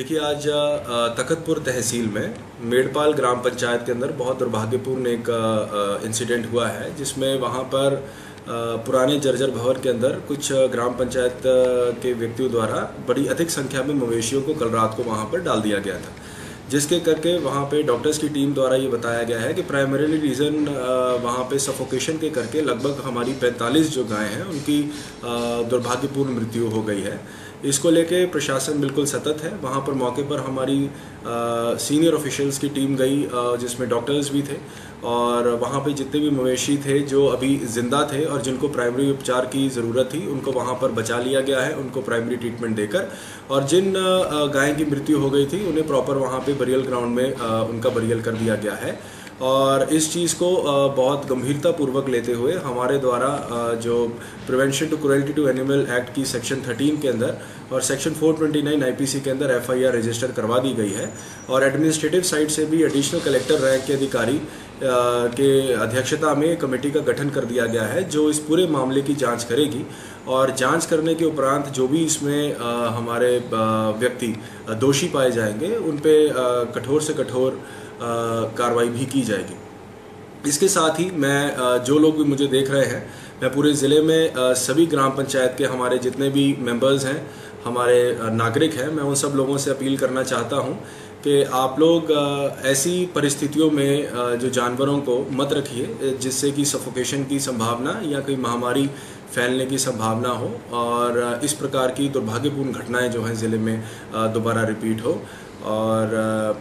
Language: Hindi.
देखिए, आज तखतपुर तहसील में मेड़पाल ग्राम पंचायत के अंदर बहुत दुर्भाग्यपूर्ण एक इंसिडेंट हुआ है, जिसमें वहाँ पर पुराने जर्जर भवन के अंदर कुछ ग्राम पंचायत के व्यक्तियों द्वारा बड़ी अधिक संख्या में मवेशियों को कल रात को वहाँ पर डाल दिया गया था। जिसके करके वहाँ पे डॉक्टर्स की टीम द्वारा ये बताया गया है कि प्राइमरीली रीज़न वहाँ पे सफोकेशन के करके लगभग हमारी 45 जो गायें हैं, उनकी दुर्भाग्यपूर्ण मृत्यु हो गई है। इसको लेके प्रशासन बिल्कुल सतत है। वहाँ पर मौके पर हमारी सीनियर ऑफिशियल्स की टीम गई जिसमें डॉक्टर्स भी थे और वहाँ पे जितने भी मवेशी थे जो अभी ज़िंदा थे और जिनको प्राइमरी उपचार की ज़रूरत थी, उनको वहाँ पर बचा लिया गया है, उनको प्राइमरी ट्रीटमेंट देकर। और जिन गाय की मृत्यु हो गई थी, उन्हें प्रॉपर वहाँ पर बरियल ग्राउंड में उनका बरियल कर दिया गया है। और इस चीज़ को बहुत गंभीरता पूर्वक लेते हुए हमारे द्वारा जो prevention to cruelty to animal act की सेक्शन 13 के अंदर और सेक्शन 429 आईपीसी के अंदर एफआईआर रजिस्टर करवा दी गई है। और एडमिनिस्ट्रेटिव साइड से भी एडिशनल कलेक्टर रैंक के अधिकारी के अध्यक्षता में कमेटी का गठन कर दिया गया है, जो इस पूरे मामले की जाँच करेगी। और जाँच करने के उपरांत जो भी इसमें हमारे व्यक्ति दोषी पाए जाएँगे, उन पे कठोर से कठोर कार्रवाई भी की जाएगी। इसके साथ ही मैं जो लोग भी मुझे देख रहे हैं, मैं पूरे ज़िले में सभी ग्राम पंचायत के हमारे जितने भी मेंबर्स हैं, हमारे नागरिक हैं, मैं उन सब लोगों से अपील करना चाहता हूँ कि आप लोग ऐसी परिस्थितियों में जो जानवरों को मत रखिए जिससे कि सफोकेशन की संभावना या कोई महामारी फैलने की संभावना हो और इस प्रकार की दुर्भाग्यपूर्ण घटनाएँ जो हैं ज़िले में दोबारा रिपीट हो और